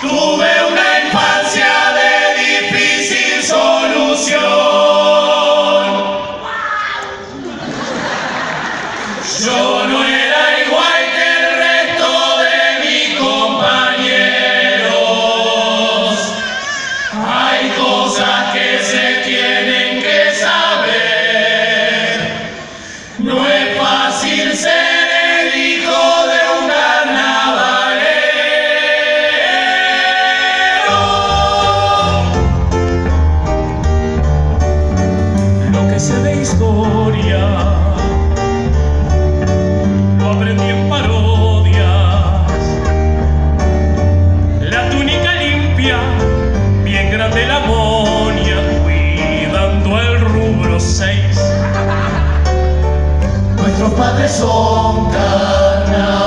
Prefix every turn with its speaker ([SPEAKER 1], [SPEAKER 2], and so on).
[SPEAKER 1] Tuve una padres son carnavaleros,